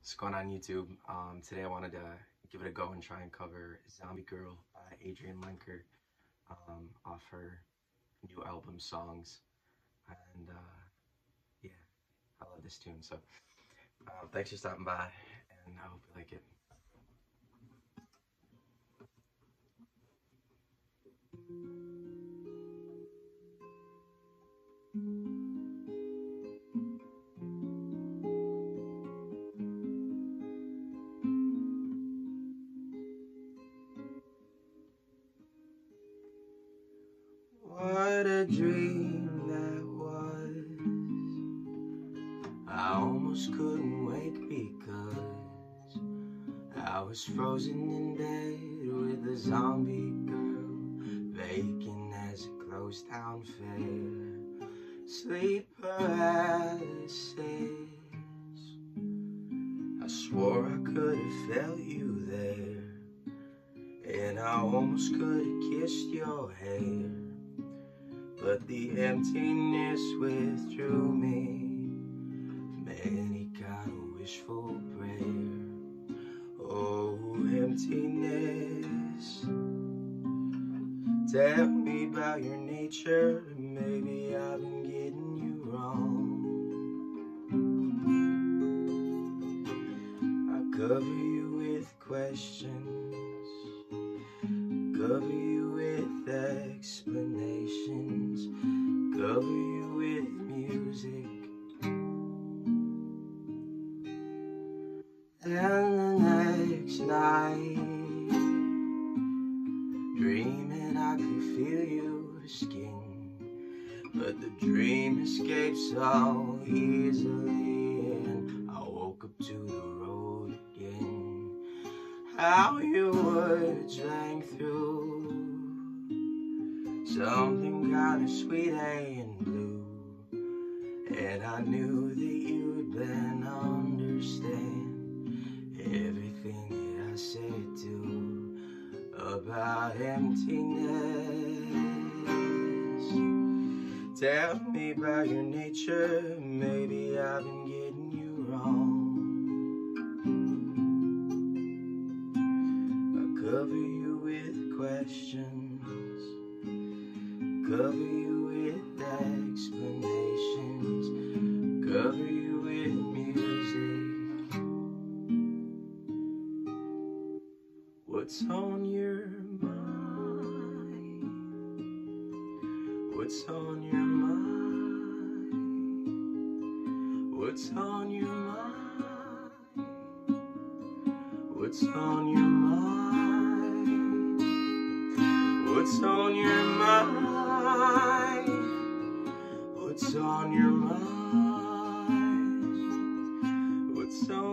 What's going on YouTube? Um, today I wanted to give it a go and try and cover Zombie Girl by Adrianne Lenker um, off her new album Songs. And uh, yeah, I love this tune. So uh, thanks for stopping by and I hope you like it. What a dream that was. I almost couldn't wake because I was frozen in bed with a zombie girl, vacant as a closed down fair. Sleep paralysis. I swore I could have felt you there, and I almost could have kissed your hair. But the emptiness withdrew me. Many kind of wishful prayer. Oh, emptiness. Tell me about your nature. Maybe I've been getting you wrong. I cover you with questions. Cover you night. Dreaming I could feel your skin But the dream escaped so easily. And I woke up to the road again. How you would drink through Something kind of sweet and blue. And I knew that you'd been understand About emptiness. Tell me about your nature. Maybe I've been getting you wrong. I cover you with questions. Cover you with explanations What's on your mind? What's on your mind? What's on your mind? What's on your mind? What's on your mind? What's on your mind? What's on